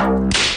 you